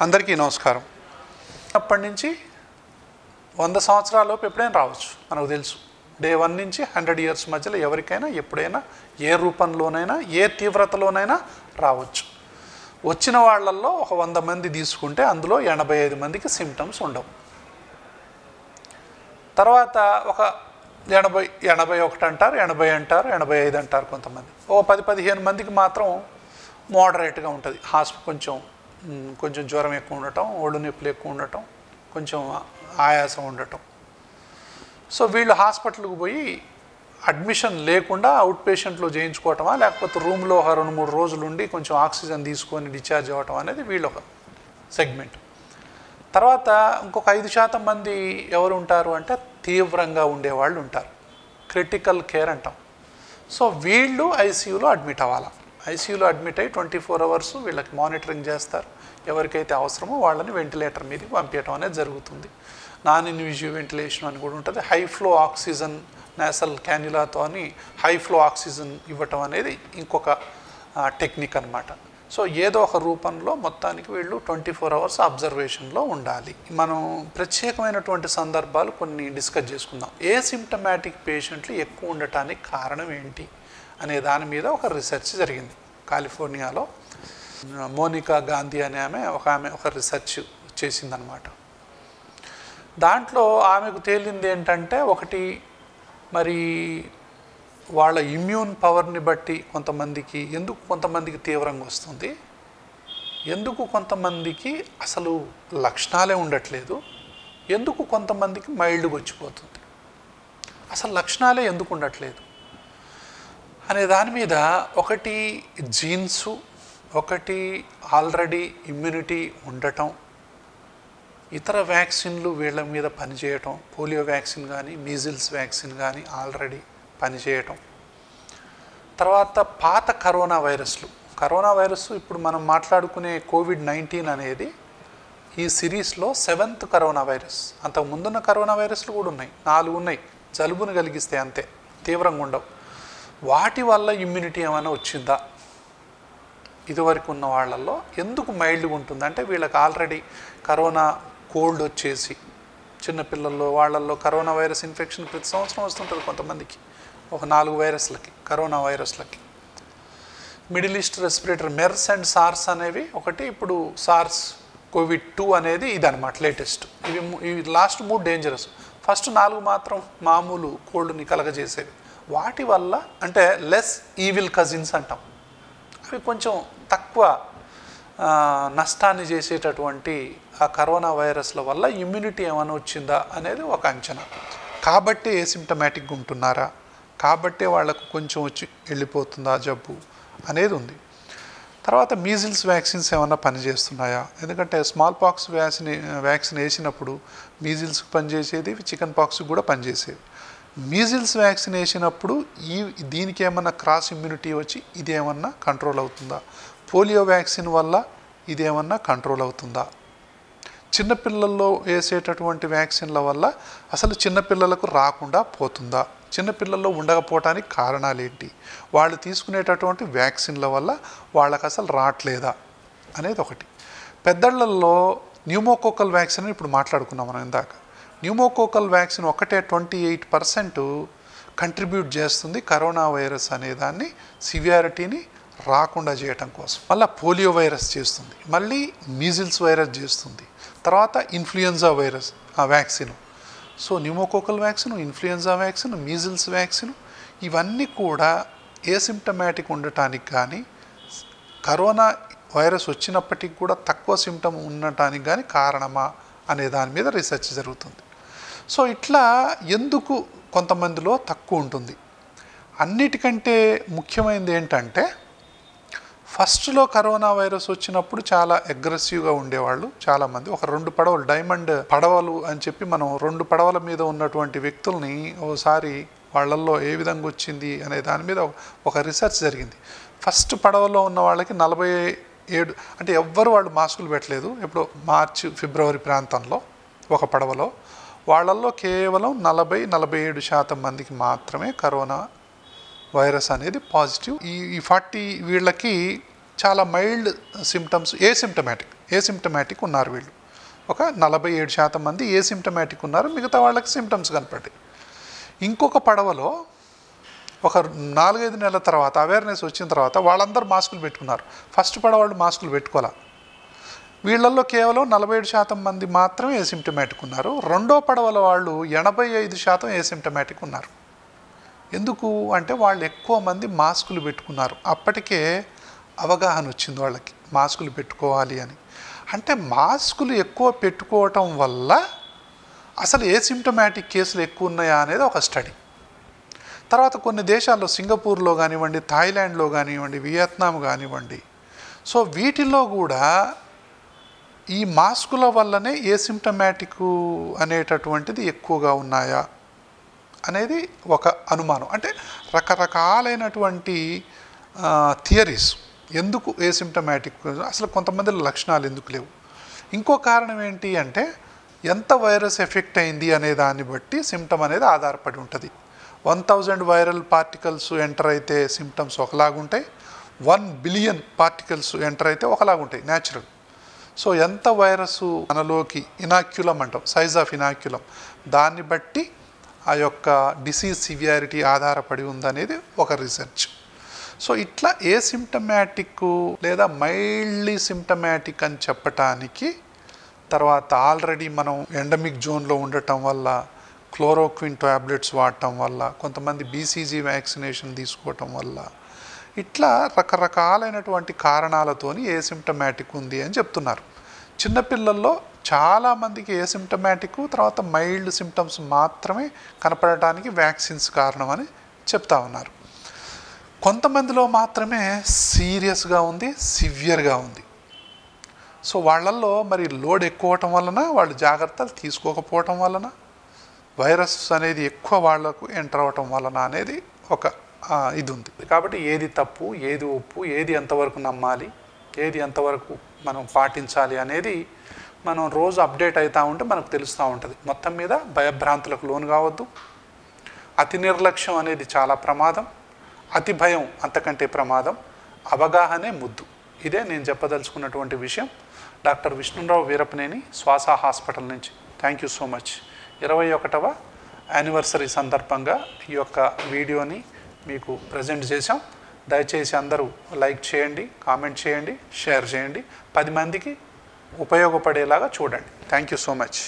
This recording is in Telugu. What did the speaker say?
అందరికీ నమస్కారం. అప్పటి నుంచి వంద సంవత్సరాలలోపు ఎప్పుడైనా రావచ్చు మనకు తెలుసు. డే వన్ నుంచి హండ్రెడ్ ఇయర్స్ మధ్యలో ఎవరికైనా ఎప్పుడైనా ఏ రూపంలోనైనా ఏ తీవ్రతలోనైనా రావచ్చు. వచ్చిన వాళ్ళల్లో ఒక వంద మంది తీసుకుంటే అందులో ఎనభై ఐదు మందికి సిమ్టమ్స్ ఉండవు. తర్వాత ఒక ఎనభై ఎనభై ఒకటి అంటారు ఎనభై అంటారు ఎనభై ఐదు అంటారు కొంతమంది. ఓ పది పదిహేను మందికి మాత్రం మోడరేట్గా ఉంటుంది. హాస్ప కొంచెం కొంచెం జ్వరం ఎక్కువ ఉండటం ఒళ్ళు నొప్పులు ఎక్కువ ఉండటం కొంచెం ఆయాసం ఉండటం. సో వీళ్ళు హాస్పిటల్కి పోయి అడ్మిషన్ లేకుండా అవుట్ పేషెంట్లో చేయించుకోవటమా లేకపోతే రూమ్లో ఒక రెండు మూడు రోజులు ఉండి కొంచెం ఆక్సిజన్ తీసుకొని డిశ్చార్జ్ అవ్వటం అనేది వీళ్ళు ఒక సెగ్మెంట్. తర్వాత ఇంకొక ఐదు శాతం మంది ఎవరు ఉంటారు అంటే తీవ్రంగా ఉండేవాళ్ళు ఉంటారు. క్రిటికల్ కేర్ అంటాం. సో వీళ్ళు ఐసీయూలో అడ్మిట్ అవ్వాలి? ఐసీయూలో అడ్మిట్ అయ్యి ట్వంటీ ఫోర్ అవర్స్ వీళ్ళకి మానిటరింగ్ చేస్తారు. ఎవరికైతే అవసరమో వాళ్ళని వెంటిలేటర్ మీదకి పంపించడం అనేది జరుగుతుంది. నాన్ ఇన్విజివ్ వెంటిలేషన్ అని కూడా ఉంటుంది. హై ఫ్లో ఆక్సిజన్ నేసల్ క్యాన్యులాతో అని హై ఫ్లో ఆక్సిజన్ ఇవ్వటం అనేది ఇంకొక టెక్నిక్ అన్నమాట. సో ఏదో ఒక రూపంలో మొత్తానికి వీళ్ళు ట్వంటీ ఫోర్ అవర్స్ అబ్జర్వేషన్లో ఉండాలి. మనం ప్రత్యేకమైనటువంటి సందర్భాలు కొన్ని డిస్కస్ చేసుకుందాం. ఏ సిమ్టమాటిక్ పేషెంట్లు ఎక్కువ ఉండటానికి కారణం ఏంటి అనే దాని మీద ఒక రీసెర్చ్ జరిగింది. కాలిఫోర్నియాలో మోనికా గాంధీ అనే ఆమె ఒక ఆమె ఒక రీసెర్చ్ చేసిందనమాట. దాంట్లో ఆమెకు తేలింది ఏంటంటే ఒకటి మరి వాళ్ళ ఇమ్యూన్ పవర్ని బట్టి కొంతమందికి ఎందుకు కొంతమందికి తీవ్రంగా వస్తుంది? ఎందుకు కొంతమందికి అసలు లక్షణాలే ఉండట్లేదు? ఎందుకు కొంతమందికి మైల్డ్గా వచ్చిపోతుంది? అసలు లక్షణాలే ఎందుకు ఉండట్లేదు? అనే దాని మీద ఒకటి జీన్సు ఒకటి ఆల్రెడీ ఇమ్యూనిటీ ఉండటం ఇతర వ్యాక్సిన్లు వీళ్ళ మీద పనిచేయటం పోలియో వ్యాక్సిన్ కానీ మీజిల్స్ వ్యాక్సిన్ కానీ ఆల్రెడీ పనిచేయటం. తర్వాత పాత కరోనా వైరస్లు. కరోనా వైరస్ ఇప్పుడు మనం మాట్లాడుకునే కోవిడ్ నైన్టీన్ అనేది ఈ సిరీస్లో సెవెంత్ కరోనా వైరస్. అంతకు ముందున్న కరోనా వైరస్లు కూడా ఉన్నాయి. నాలుగు ఉన్నాయి. జలుబును కలిగిస్తే అంతే. తీవ్రంగా ఉండవు. వాటి వల్ల ఇమ్యూనిటీ ఏమైనా వచ్చిందా? ఇదివరకు ఉన్న వాళ్ళల్లో ఎందుకు మైల్డ్గా ఉంటుంది అంటే వీళ్ళకి ఆల్రెడీ కరోనా కోల్డ్ వచ్చేసి చిన్నపిల్లల్లో వాళ్ళల్లో కరోనా వైరస్ ఇన్ఫెక్షన్ ప్రతి సంవత్సరం వస్తుంటుంది కొంతమందికి. ఒక నాలుగు వైరస్లకి corona వైరస్లకి. Middle east respirator MERS and SARS అనేవి ఒకటి ఇప్పుడు సార్స్ కోవిడ్ టూ అనేది ఇది లేటెస్ట్. ఇవి ఇవి లాస్ట్ మూడు డేంజరస్. ఫస్ట్ నాలుగు మాత్రం మామూలు కోల్డ్ని కలగజేసేవి. వాటి వల్ల అంటే లెస్ ఈవిల్ కజిన్స్ అంటాం. అవి కొంచెం తక్కువ నష్టాన్ని చేసేటటువంటి ఆ కరోనా వైరస్ల వల్ల ఇమ్యూనిటీ ఏమైనా వచ్చిందా అనేది ఒక అంచనా. కాబట్టి ఏసిమ్టమాటిక్గా ఉంటున్నారా? కాబట్టే వాళ్ళకు కొంచెం వచ్చి వెళ్ళిపోతుందా జబ్బు అనేది ఉంది. తర్వాత మీజిల్స్ వ్యాక్సిన్స్ ఏమైనా పనిచేస్తున్నాయా? ఎందుకంటే స్మాల్ పాక్స్ వ్యాక్సిన్ వ్యాక్సిన్ వేసినప్పుడు మీజిల్స్ పనిచేసేది చికెన్ పాక్స్ కూడా పనిచేసేవి. మీజిల్స్ వ్యాక్సిన్ వేసినప్పుడు ఈ దీనికి ఏమన్నా క్రాస్ ఇమ్యూనిటీ వచ్చి ఇది ఏమన్నా కంట్రోల్ అవుతుందా? పోలియో వ్యాక్సిన్ వల్ల ఇదేమన్నా కంట్రోల్ అవుతుందా? చిన్నపిల్లల్లో వేసేటటువంటి వ్యాక్సిన్ల వల్ల అసలు చిన్నపిల్లలకు రాకుండా పోతుందా? చిన్నపిల్లల్లో ఉండకపోవటానికి కారణాలు ఏంటి వాళ్ళు తీసుకునేటటువంటి వ్యాక్సిన్ల వల్ల వాళ్ళకి అసలు రావట్లేదా? అనేది ఒకటి. పెద్దళ్ళల్లో న్యూమోకోకల్ వ్యాక్సిన్ ఇప్పుడు మాట్లాడుకున్నాం మనం ఇందాక. న్యూమోకోకల్ వ్యాక్సిన్ ఒకటే ట్వంటీ ఎయిట్ పర్సెంట్ కంట్రిబ్యూట్ చేస్తుంది కరోనా వైరస్ అనే దాన్ని సివియారిటీని రాకుండా చేయటం కోసం. మళ్ళీ పోలియో వైరస్ చేస్తుంది. మళ్ళీ మీజిల్స్ వైరస్ చేస్తుంది. తర్వాత ఇన్ఫ్లుయెన్జా వైరస్ ఆ vaccine so pneumococcal vaccine influenza vaccine measles vaccine ఇవన్నీ కూడా ఏసిమ్టమాటిక్ ఉండటానికి కానీ కరోనా వైరస్ వచ్చినప్పటికి కూడా తక్కువ సిమ్టమ్ ఉండటానికి కానీ కారణమా అనే దాని మీద రీసెర్చ్ జరుగుతుంది. సో ఇట్లా ఎందుకు కొంతమందిలో తక్కువ ఉంటుంది? అన్నిటికంటే ముఖ్యమైనది ఏంటంటే ఫస్ట్లో కరోనా వైరస్ వచ్చినప్పుడు చాలా అగ్రెసివ్గా ఉండేవాళ్ళు చాలామంది. ఒక రెండు పడవలు డైమండ్ పడవలు అని చెప్పి మనం రెండు పడవల మీద ఉన్నటువంటి వ్యక్తుల్ని ఓసారి వాళ్ళల్లో ఏ విధంగా వచ్చింది అనే దాని మీద ఒక రీసెర్చ్ జరిగింది. ఫస్ట్ పడవలో ఉన్న వాళ్ళకి నలభై ఏడు అంటే ఎవ్వరు వాళ్ళు మాస్కులు పెట్టలేదు. ఇప్పుడు మార్చి ఫిబ్రవరి ప్రాంతంలో ఒక పడవలో. వాళ్ళల్లో కేవలం నలభై నలభై ఏడు శాతం మందికి మాత్రమే కరోనా వైరస్ అనేది పాజిటివ్. ఈ ఈ ఫార్టీ వీళ్ళకి చాలా మైల్డ్ సిమ్టమ్స్ ఏ సిమ్టమాటిక్ ఉన్నారు వీళ్ళు. ఒక నలభై ఏడు శాతం మంది ఏ సిమ్టమాటిక్ ఉన్నారు మిగతా వాళ్ళకి సిమ్టమ్స్ కనపడ్డాయి ఇంకొక పడవలో ఒక నాలుగైదు నెలల తర్వాత అవేర్నెస్ వచ్చిన తర్వాత వాళ్ళందరూ మాస్కులు పెట్టుకున్నారు. ఫస్ట్ పడవాళ్ళు మాస్కులు పెట్టుకోలే. వీళ్ళల్లో కేవలం నలభై ఏడు శాతం మంది మాత్రమే ఏసిమ్టమాటిక్ ఉన్నారు. రెండో పడవల వాళ్ళు ఎనభై ఐదు శాతం ఏసిమ్టమాటిక్ ఉన్నారు. ఎందుకు అంటే వాళ్ళు ఎక్కువ మంది మాస్కులు పెట్టుకున్నారు. అప్పటికే అవగాహన వచ్చింది వాళ్ళకి మాస్కులు పెట్టుకోవాలి అని. అంటే మాస్కులు ఎక్కువ పెట్టుకోవటం వల్ల అసలు ఏ సిమ్టమాటిక్ కేసులు ఎక్కువ ఉన్నాయా అనేది ఒక స్టడీ. తర్వాత కొన్ని దేశాల్లో సింగపూర్లో కానివ్వండి థాయిలాండ్లో కానివ్వండి వియత్నాం కానివ్వండి సో వీటిల్లో కూడా ఈ మాస్కుల వల్లనే ఏ సిమ్టమాటిక్ అనేటటువంటిది ఎక్కువగా ఉన్నాయా అనేది ఒక అనుమానం. అంటే రకరకాలైనటువంటి థియరీస్ ఎందుకు ఏ సిమ్టమాటిక్ అసలు కొంతమంది లక్షణాలు ఎందుకు లేవు? ఇంకో కారణం ఏంటి అంటే ఎంత వైరస్ ఎఫెక్ట్ అయింది అనే దాన్ని బట్టి సిమ్టమ్ అనేది ఆధారపడి ఉంటుంది. One thousand viral particles enter అయితే సిమ్టమ్స్ ఒకలాగుంటాయి వన్ బిలియన్ పార్టికల్స్ ఎంటర్ అయితే ఒకలాగుంటాయి న్యాచురల్ సో ఎంత వైరస్ మనలోకి ఇనాక్యులం అంటాం సైజ్ ఆఫ్ ఇనాక్యులం దాన్ని బట్టి ఆ యొక్క డిసీజ్ సివియారిటీ ఆధారపడి ఉందనేది ఒక రీసెర్చ్ సో ఇట్లా ఏ సిమ్టమాటిక్ లేదా మైల్డ్లీ సిమ్టమాటిక్ అని చెప్పటానికి తర్వాత ఆల్రెడీ మనం ఎండమిక్ జోన్లో ఉండటం వల్ల క్లోరోక్విన్ టాబ్లెట్స్ వాడటం వల్ల కొంతమంది బీసీజీ వ్యాక్సినేషన్ తీసుకోవటం వల్ల ఇట్లా రకరకాలైనటువంటి కారణాలతోని ఏ సిమ్టమాటిక్ ఉంది అని చెప్తున్నారు. చిన్నపిల్లల్లో చాలామందికి ఏ సిమ్టమాటిక్ తర్వాత మైల్డ్ సిమ్టమ్స్ మాత్రమే కనపడటానికి వ్యాక్సిన్స్ కారణమని చెప్తా ఉన్నారు. కొంతమందిలో మాత్రమే సీరియస్గా ఉంది సివియర్గా ఉంది. సో వాళ్ళల్లో మరి లోడ్ ఎక్కువ అవటం వలన వాళ్ళు జాగ్రత్తలు తీసుకోకపోవటం వలన వైరస్ అనేది ఎక్కువ వాళ్ళకు ఎంటర్ అవటం వలన అనేది ఒక ఇది ఉంది. కాబట్టి ఏది తప్పు ఏది ఒప్పు ఏది ఎంతవరకు నమ్మాలి ఏది ఎంతవరకు మనం పాటించాలి అనేది మనం రోజు అప్డేట్ అవుతూ ఉంటే మనకు తెలుస్తూ ఉంటుంది. మొత్తం మీద భయభ్రాంతులకు లోను కావద్దు. అతి నిర్లక్ష్యం అనేది చాలా ప్రమాదం. అతి భయం అంతకంటే ప్రమాదం అవగాహనే ముద్దు. ఇదే నేను చెప్పదలుచుకున్నటువంటి విషయం. డాక్టర్ విష్ణురావు వీరపనేని శ్వాస హాస్పిటల్ నుంచి. Thank you so much. ఇరవై ఒకటవ యానివర్సరీ సందర్భంగా ఈ యొక్క వీడియోని మీకు ప్రజెంట్ చేశాం. దయచేసి అందరూ లైక్ చేయండి కామెంట్ చేయండి షేర్ చేయండి. పది మందికి ఉపయోగపడేలాగా చూడండి. Thank you so much.